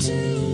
to